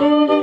Música